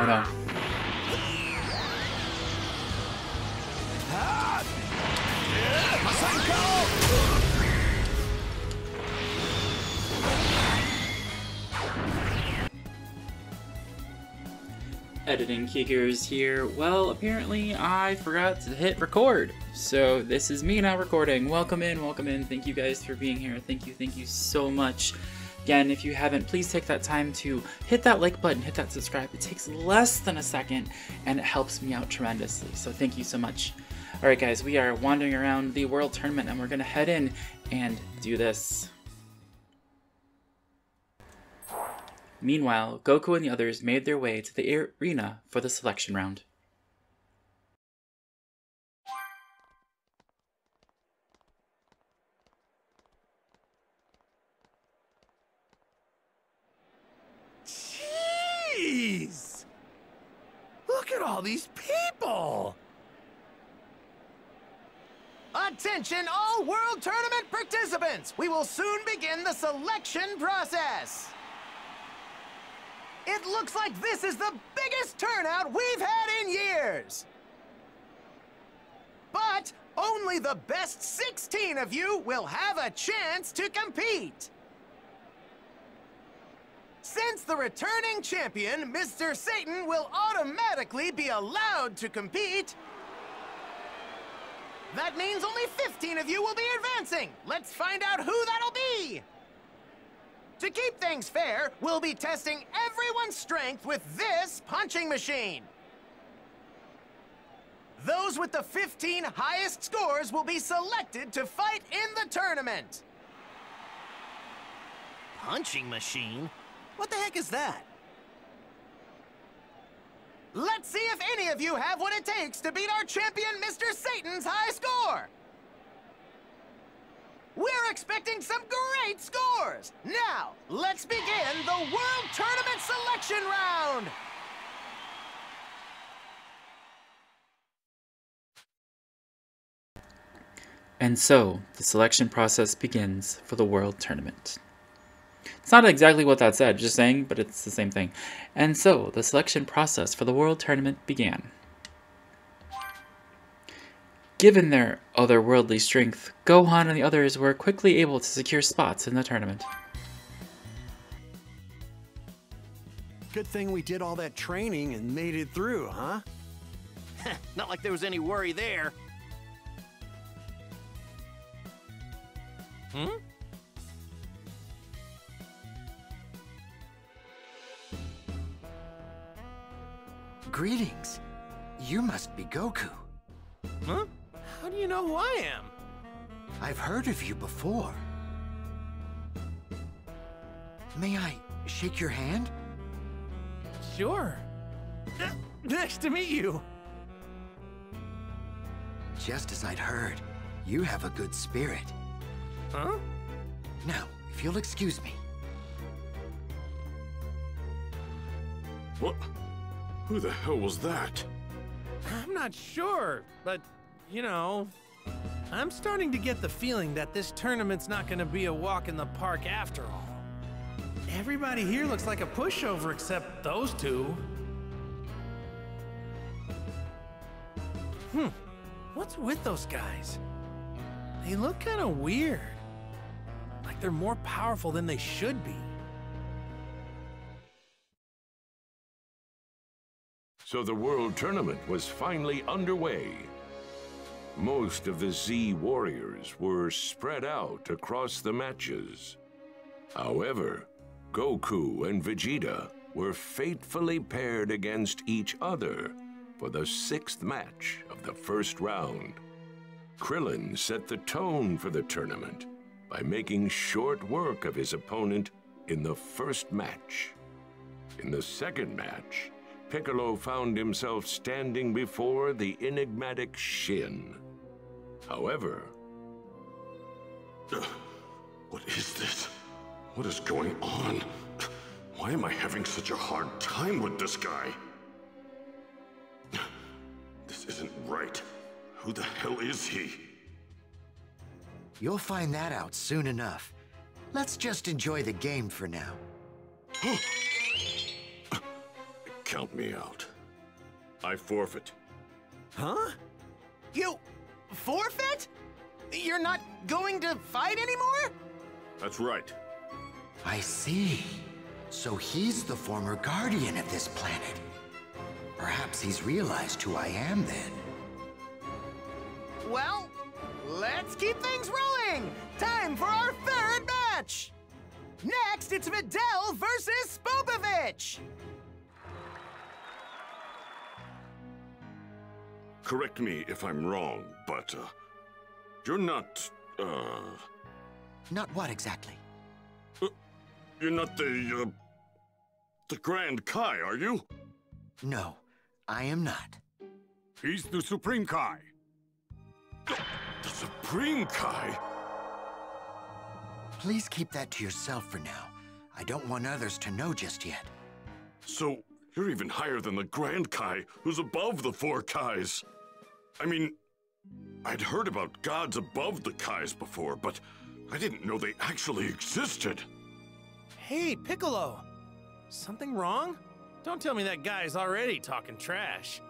Oh no. Editing Keegers here. Well, apparently I forgot to hit record. So this is me now recording. Welcome in, welcome in. Thank you guys for being here. Thank you, thank you so much. Again, if you haven't, please take that time to hit that like button, hit that subscribe. It takes less than a second and it helps me out tremendously. So thank you so much. Alright guys, we are wandering around the World Tournament and we're going to head in and do this. Meanwhile, Goku and the others made their way to the arena for the selection round. Jeez! Look at all these people! Attention all World Tournament participants! We will soon begin the selection process! It looks like this is the biggest turnout we've had in years! But only the best 16 of you will have a chance to compete! Since the returning champion, Mr. Satan, will automatically be allowed to compete, that means only 15 of you will be advancing. Let's find out who that'll be. To keep things fair, we'll be testing everyone's strength with this punching machine. Those with the 15 highest scores will be selected to fight in the tournament. Punching machine? What the heck is that? Let's see if any of you have what it takes to beat our champion, Mr. Satan's high score! We're expecting some great scores! Now, let's begin the World Tournament Selection Round! And so, the selection process begins for the World Tournament. It's not exactly what that said, just saying, but it's the same thing. And so, the selection process for the World Tournament began. Given their otherworldly strength, Gohan and the others were quickly able to secure spots in the tournament. Good thing we did all that training and made it through, huh? Not like there was any worry there. Hmm? Greetings. You must be Goku. Huh? How do you know who I am? I've heard of you before. May I shake your hand? Sure. Nice to meet you. Just as I'd heard, you have a good spirit. Huh? Now, if you'll excuse me. What? Who the hell was that? I'm not sure, but, you know, I'm starting to get the feeling that this tournament's not gonna be a walk in the park after all. Everybody here looks like a pushover except those two. Hmm, what's with those guys? They look kinda weird. Like they're more powerful than they should be. So the World Tournament was finally underway. Most of the Z Warriors were spread out across the matches. However, Goku and Vegeta were fatefully paired against each other for the sixth match of the first round. Krillin set the tone for the tournament by making short work of his opponent in the first match. In the second match, Piccolo found himself standing before the enigmatic Shin. However... What is this? What is going on? Why am I having such a hard time with this guy? This isn't right. Who the hell is he? You'll find that out soon enough. Let's just enjoy the game for now. count me out. I forfeit. Huh? You forfeit? You're not going to fight anymore? That's right. I see. So he's the former guardian of this planet. Perhaps he's realized who I am then. Well, let's keep things rolling. Time for our third match. Next, it's Videl versus Spopovich. Correct me if I'm wrong, but, uh, you're not, uh, Not what exactly? you're not the, uh, the Grand Kai, are you? No, I am not. He's the Supreme Kai. The, the Supreme Kai? Please keep that to yourself for now. I don't want others to know just yet. So, you're even higher than the Grand Kai, who's above the four Kais. I mean, I'd heard about gods above the Kais before, but I didn't know they actually existed. Hey, Piccolo! Something wrong? Don't tell me that guy's already talking trash.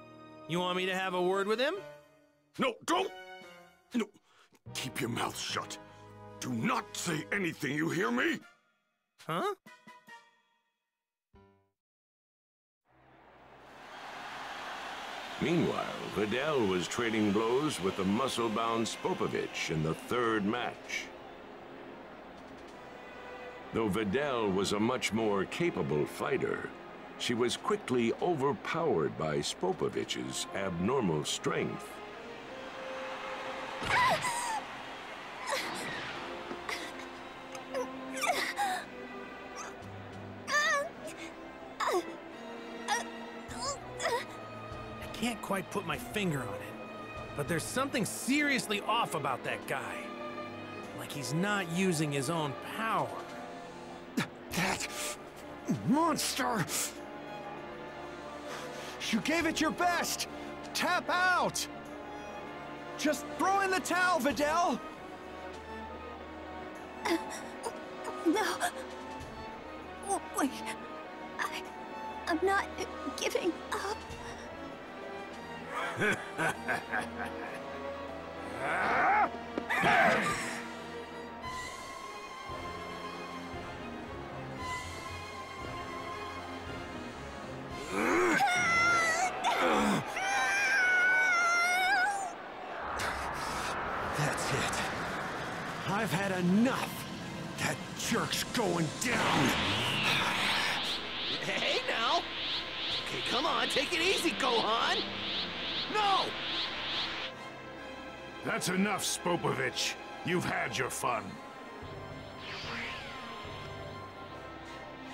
You want me to have a word with him? No, don't! No, keep your mouth shut. Do not say anything, you hear me? Huh? Meanwhile, Videl was trading blows with the muscle-bound Spopovich in the third match. Though Videl was a much more capable fighter, she was quickly overpowered by Spopovich's abnormal strength. quite put my finger on it, but there's something seriously off about that guy. Like he's not using his own power. That monster! You gave it your best! Tap out! Just throw in the towel, Videl! Uh, no. Oh, Wait. I. I'm not giving up. That's it. I've had enough. That jerk's going down. Hey now. Okay, come on, take it easy, Gohan. No! That's enough, Spopovich. You've had your fun.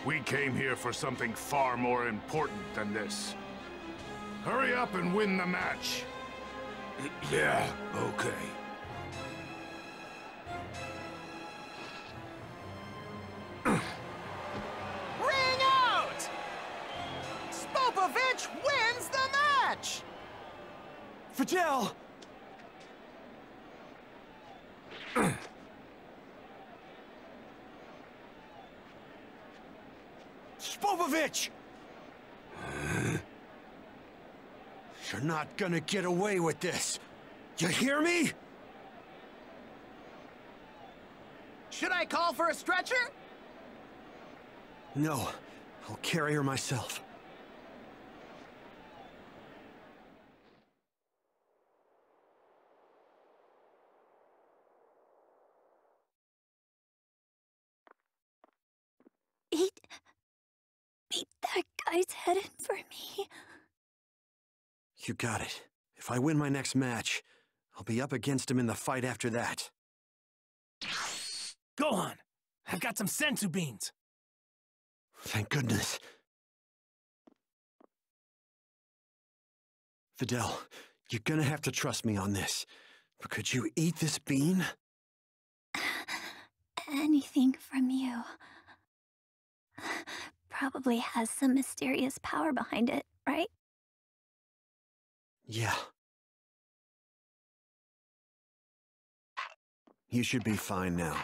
We came here for something far more important than this. Hurry up and win the match. Yeah, okay. Not gonna get away with this. You hear me? Should I call for a stretcher? No, I'll carry her myself. Beat. Beat that guy's head in for me. You got it. If I win my next match, I'll be up against him in the fight after that. Gohan, I've got some senzu beans. Thank goodness. Videl, you're gonna have to trust me on this. But could you eat this bean? Anything from you. Probably has some mysterious power behind it, right? Yeah. You should be fine now.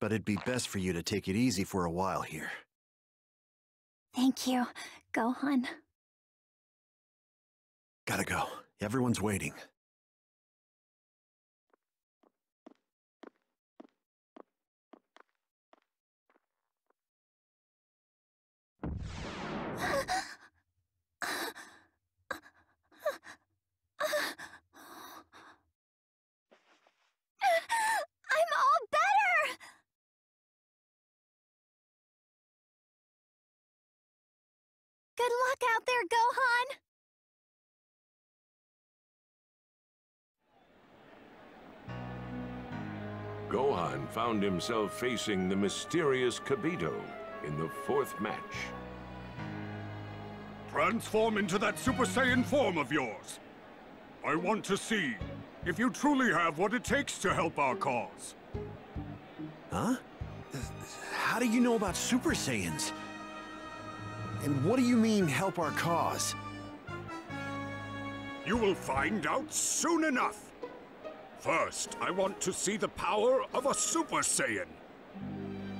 But it'd be best for you to take it easy for a while here. Thank you. Gohan. Gotta go. Everyone's waiting. I'm all better! Good luck out there, Gohan! Gohan found himself facing the mysterious Kibito in the fourth match. Transform into that Super Saiyan form of yours. I want to see if you truly have what it takes to help our cause. Huh? How do you know about Super Saiyans? And what do you mean, help our cause? You will find out soon enough. First, I want to see the power of a Super Saiyan.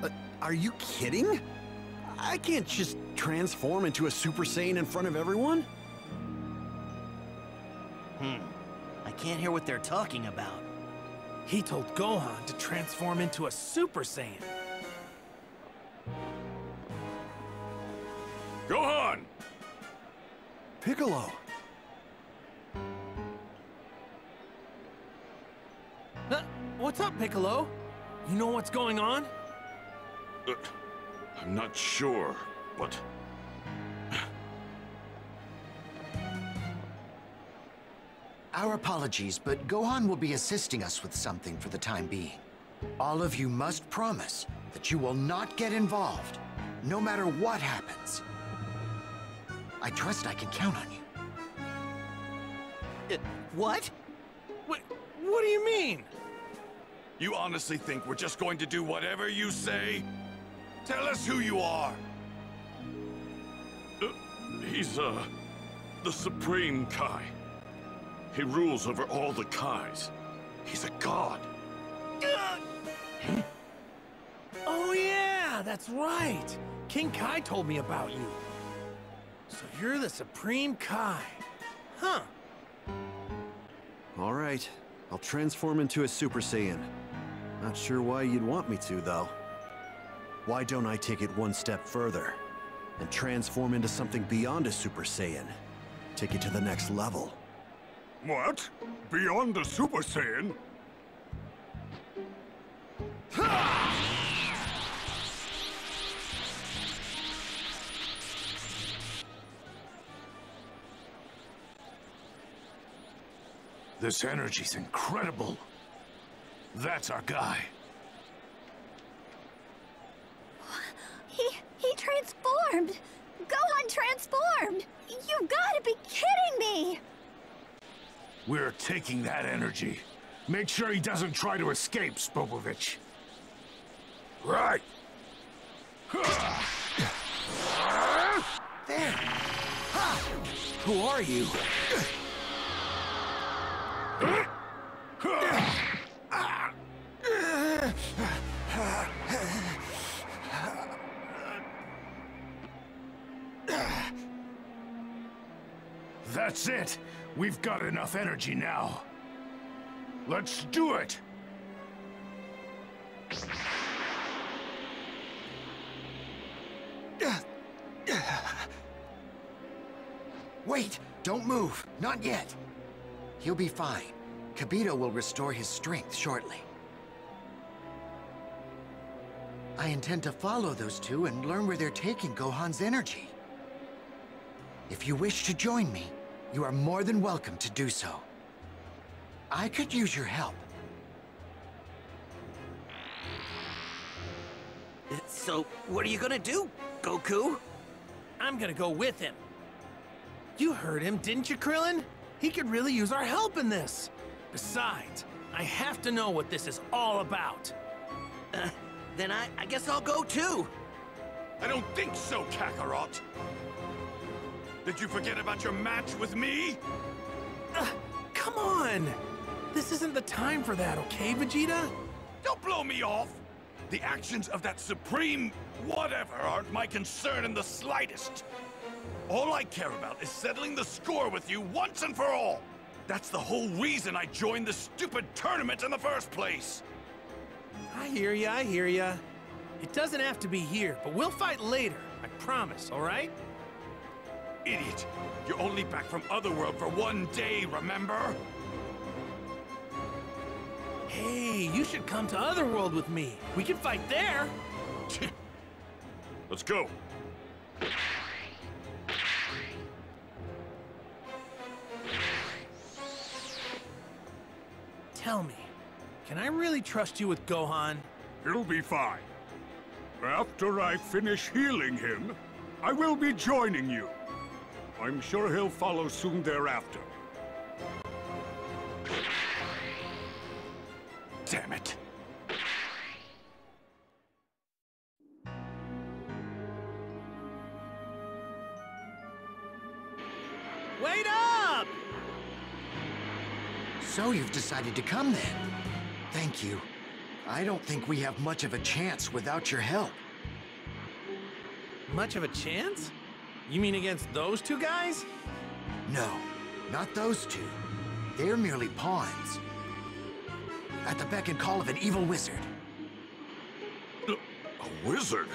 Uh, are you kidding? I can't just transform into a Super Saiyan in front of everyone? Hmm. I can't hear what they're talking about. He told Gohan to transform into a Super Saiyan. Piccolo! Uh, what's up, Piccolo? You know what's going on? Uh, I'm not sure, but... Our apologies, but Gohan will be assisting us with something for the time being. All of you must promise that you will not get involved, no matter what happens. I trust I can count on you. Uh, what? What, what do you mean? You honestly think we're just going to do whatever you say? Tell us who you are! Uh, he's, uh, the Supreme Kai. He rules over all the Kais. He's a god. Oh yeah, that's right. King Kai told me about you. So you're the Supreme Kai. Huh. All right, I'll transform into a Super Saiyan. Not sure why you'd want me to, though. Why don't I take it one step further and transform into something beyond a Super Saiyan? Take it to the next level. What? Beyond a Super Saiyan? This energy's incredible. That's our guy. He, he transformed! Gohan transformed! You've gotta be kidding me! We're taking that energy. Make sure he doesn't try to escape, Spopovich. Right. There! Who are you? That's it. We've got enough energy now. Let's do it! Wait! Don't move! Not yet! He'll be fine. Kibito will restore his strength shortly. I intend to follow those two and learn where they're taking Gohan's energy. If you wish to join me, you are more than welcome to do so. I could use your help. So, what are you gonna do, Goku? I'm gonna go with him. You heard him, didn't you, Krillin? He could really use our help in this. Besides, I have to know what this is all about. Uh, then I, I guess I'll go too. I don't think so, Kakarot! Did you forget about your match with me? Uh, come on! This isn't the time for that, okay, Vegeta? Don't blow me off! The actions of that supreme whatever aren't my concern in the slightest. All I care about is settling the score with you once and for all. That's the whole reason I joined the stupid tournament in the first place. I hear ya, I hear ya. It doesn't have to be here, but we'll fight later. I promise, all right? Idiot. You're only back from Otherworld for one day, remember? Hey, you should come to Otherworld with me. We can fight there. Let's go. Tell me, can I really trust you with Gohan? He'll be fine. After I finish healing him, I will be joining you. I'm sure he'll follow soon thereafter. Damn it. You've decided to come then. Thank you. I don't think we have much of a chance without your help. Much of a chance? You mean against those two guys? No, not those two. They're merely pawns. At the beck and call of an evil wizard. A wizard?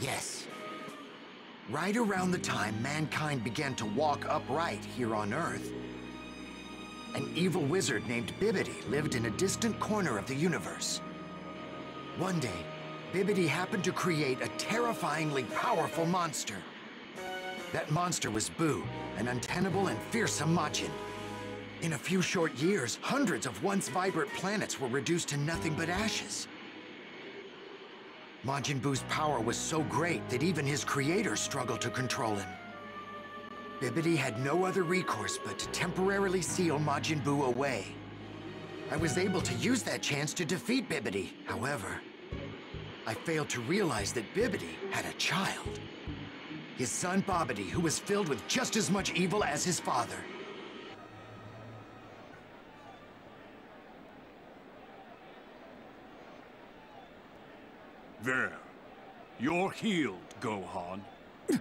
Yes. Right around the time mankind began to walk upright here on Earth, an evil wizard named Bibbidi lived in a distant corner of the universe. One day, Bibbidi happened to create a terrifyingly powerful monster. That monster was Buu, an untenable and fearsome Majin. In a few short years, hundreds of once vibrant planets were reduced to nothing but ashes. Majin Buu's power was so great that even his creator struggled to control him. Bibbidi had no other recourse but to temporarily seal Majin Buu away. I was able to use that chance to defeat Bibbidi. However, I failed to realize that Bibbidi had a child. His son Babidi, who was filled with just as much evil as his father. There. You're healed, Gohan.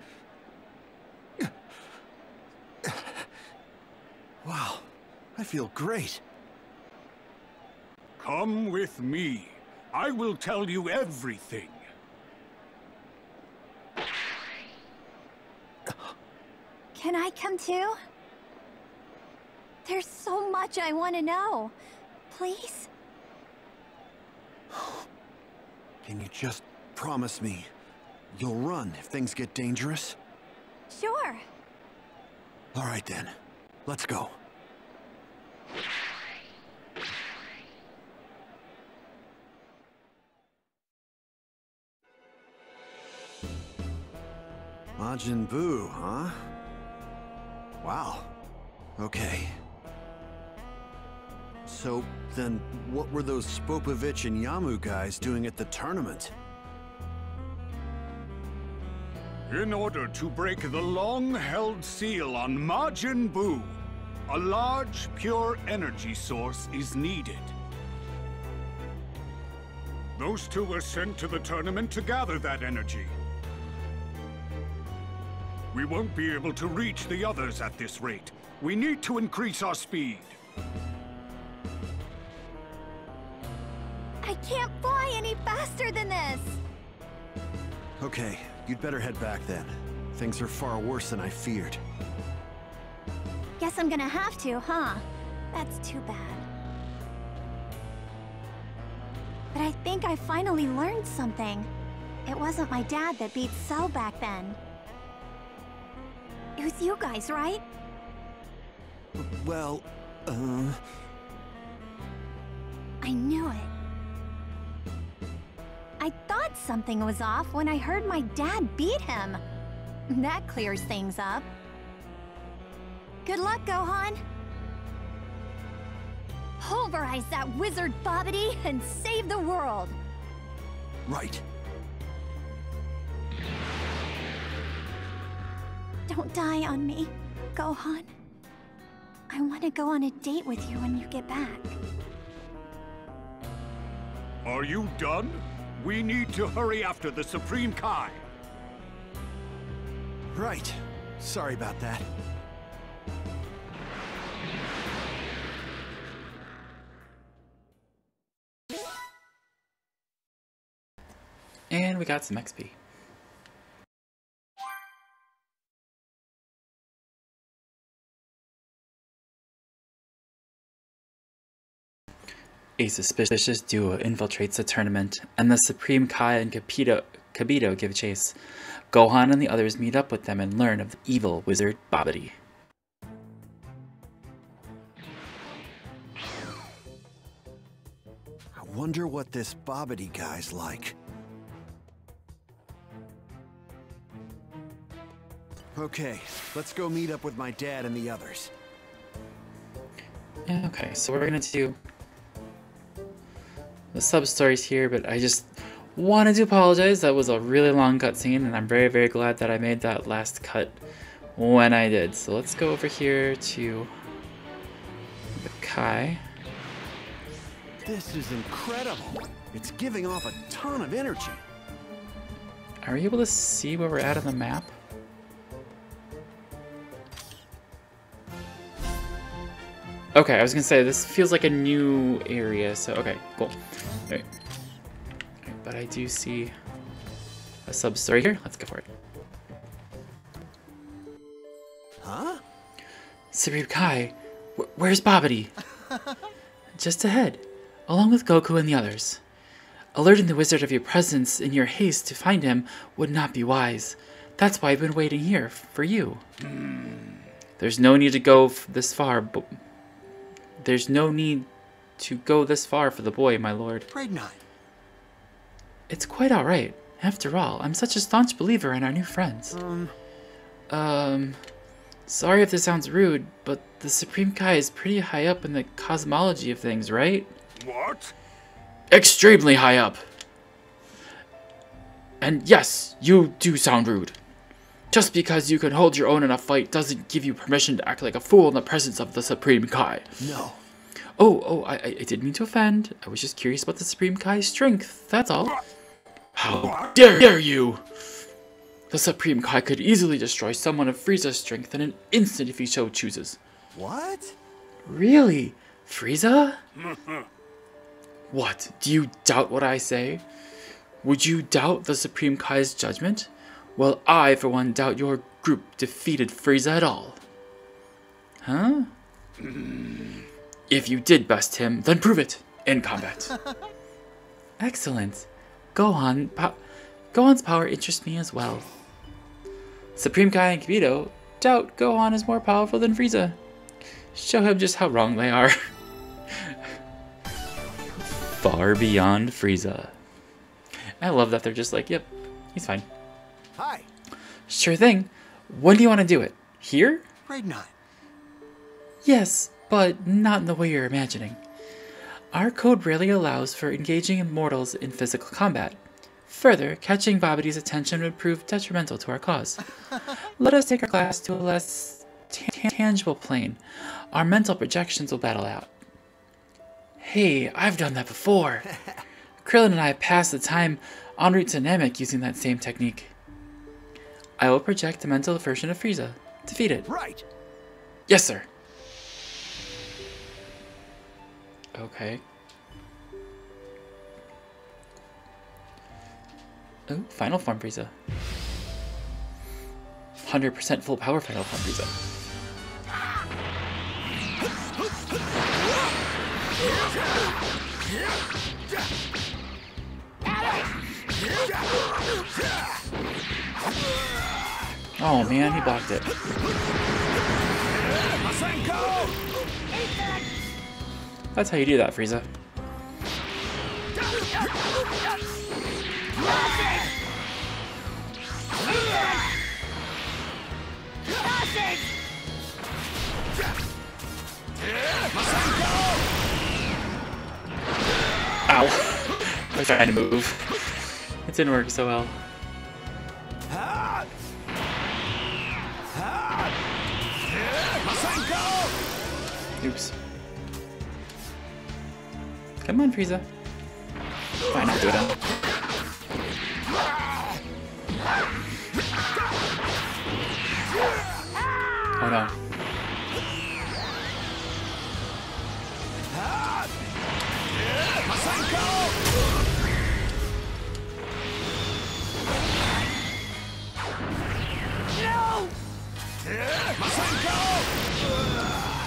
Wow, I feel great. Come with me. I will tell you everything. Can I come too? There's so much I want to know. Please? Can you just promise me you'll run if things get dangerous? Sure. All right then, let's go. Majin Buu, huh? Wow. Okay. So, then, what were those Spopovich and Yamu guys doing at the tournament? In order to break the long-held seal on Majin Buu, a large, pure energy source is needed. Those two were sent to the tournament to gather that energy. We won't be able to reach the others at this rate. We need to increase our speed. I can't fly any faster than this! Okay, you'd better head back then. Things are far worse than I feared. Guess I'm gonna have to, huh? That's too bad. But I think I finally learned something. It wasn't my dad that beat Cell back then. It was you guys, right? Well, uh... I knew it. I thought something was off when I heard my dad beat him. That clears things up. Good luck, Gohan! Pulverize that wizard Babidi and save the world! Right. Don't die on me, Gohan. I want to go on a date with you when you get back. Are you done? We need to hurry after the Supreme Kai. Right. Sorry about that. And we got some XP. A suspicious duo infiltrates the tournament, and the Supreme Kai and Kibito, Kibito give chase. Gohan and the others meet up with them and learn of the evil wizard Babidi. I wonder what this Babidi guy's like. Okay, let's go meet up with my dad and the others. Okay, so we're gonna do the sub stories here, but I just wanted to apologize. That was a really long cutscene, and I'm very, very glad that I made that last cut when I did. So let's go over here to the Kai. This is incredible. It's giving off a ton of energy. Are we able to see where we're at on the map? Okay, I was gonna say, this feels like a new area, so okay, cool. But I do see a sub-story here. Let's go for it. Huh? Supreme Kai, wh where's Babidi? Just ahead, along with Goku and the others. Alerting the wizard of your presence in your haste to find him would not be wise. That's why I've been waiting here, for you. Hmm. There's no need to go f- this far, but there's no need to go this far for the boy, my lord. Braid not. It's quite alright. After all, I'm such a staunch believer in our new friends. Um, Um, sorry if this sounds rude, but the Supreme Kai is pretty high up in the cosmology of things, right? What? Extremely high up. And yes, you do sound rude. Just because you can hold your own in a fight doesn't give you permission to act like a fool in the presence of the Supreme Kai. no. Oh, oh, I, I I didn't mean to offend. I was just curious about the Supreme Kai's strength, that's all. How dare, dare you! The Supreme Kai could easily destroy someone of Frieza's strength in an instant if he so chooses. What? Really? Frieza? what? Do you doubt what I say? Would you doubt the Supreme Kai's judgment? Well, I, for one, doubt your group defeated Frieza at all. Huh? If you did best him, then prove it in combat. Excellent. Gohan, po- Gohan's power interests me as well. Supreme Kai and Kibito doubt Gohan is more powerful than Frieza. Show him just how wrong they are. Far beyond Frieza. I love that they're just like, yep, he's fine. Hi. Sure thing. When do you want to do it? Here? Braid Nine. Yes, but not in the way you're imagining. Our code rarely allows for engaging mortals in physical combat. Further, catching Babidi's attention would prove detrimental to our cause. Let us take our class to a less ta- tangible plane. Our mental projections will battle out. Hey, I've done that before. Krillin and I passed the time en route to Namek using that same technique. I will project the mental version of Frieza. Defeat it. Right. Yes, sir. Okay. Oh, final form Frieza. 100% full power final form Frieza. Oh man, he blocked it. That's how you do that, Frieza. Ow. I was trying to move. It didn't work so well. Oops. Come on, Frieza. Fine, I'll do it.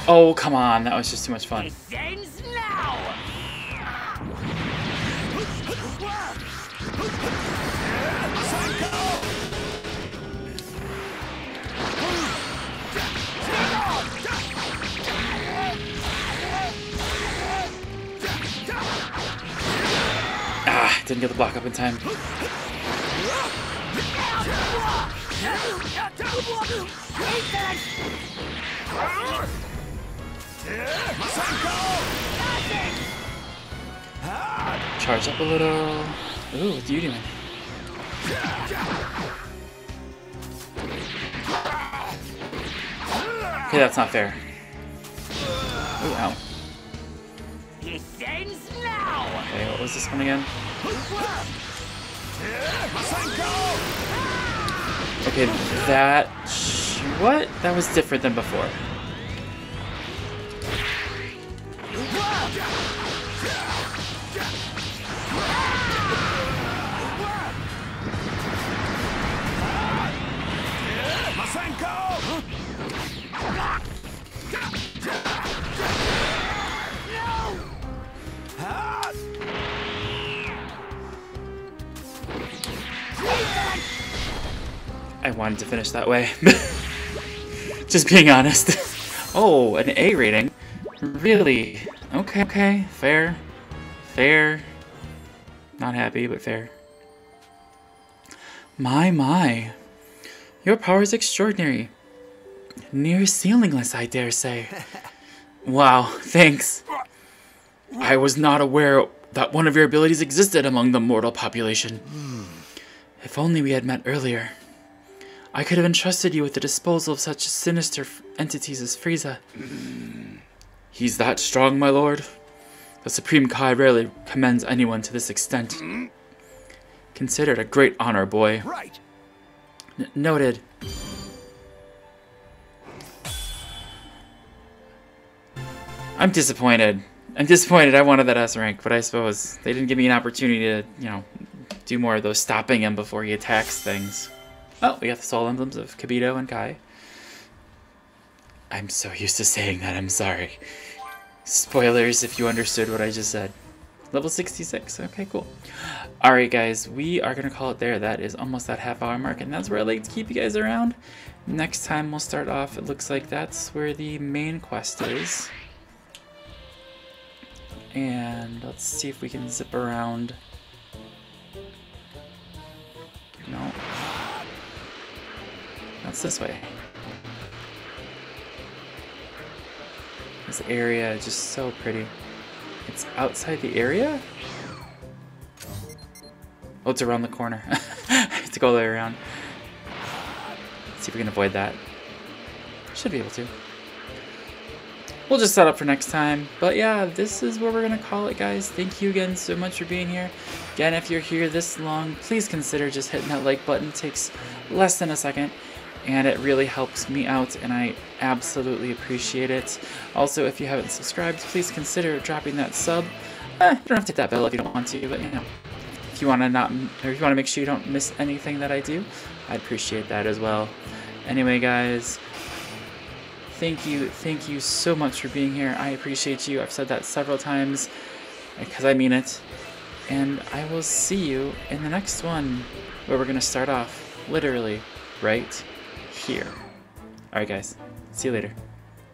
Oh, come on. That was just too much fun. Ah, didn't get the block up in time. Charge up a little. Ooh, what are you doing? Okay, that's not fair. Ooh, ow. Okay, what was this one again? Okay, that... What? That was different than before. I wanted to finish that way. Just being honest. oh, an A rating? Really? Okay, okay. Fair. Fair. Not happy, but fair. My, my. Your power is extraordinary. Near ceilingless, I dare say. wow, thanks. I was not aware that one of your abilities existed among the mortal population. Hmm. If only we had met earlier. I could have entrusted you with the disposal of such sinister f- entities as Frieza. Hmm. He's that strong, my lord? The Supreme Kai rarely commends anyone to this extent. Hmm? Considered a great honor, boy. Right. N- noted. I'm disappointed. I'm disappointed. I wanted that S rank, but I suppose they didn't give me an opportunity to, you know, do more of those stopping him before he attacks things. Oh, we got the soul emblems of Kibito and Kai. I'm so used to saying that, I'm sorry. Spoilers if you understood what I just said. Level 66. Okay, cool. Alright, guys, we are to call it there. That is almost that half hour mark, and that's where I like to keep you guys around. Next time we'll start off, it looks like that's where the main quest is. And let's see if we can zip around. No. That's this way. This area is just so pretty. It's outside the area? Oh, it's around the corner. I have to go all the way around. Let's see if we can avoid that. Should be able to. We'll just set up for next time. But yeah, this is where we're going to call it, guys. Thank you again so much for being here. Again, if you're here this long, please consider just hitting that like button. It takes less than a second and it really helps me out and I absolutely appreciate it. Also, if you haven't subscribed, please consider dropping that sub. Eh, you don't have to hit that bell if you don't want to, but you know, if you want to not, or if you want to make sure you don't miss anything that I do, I'd appreciate that as well. Anyway, guys, thank you, thank you so much for being here. I appreciate you. I've said that several times because I mean it. And I will see you in the next one where we're going to start off literally right here. Alright, guys. See you later.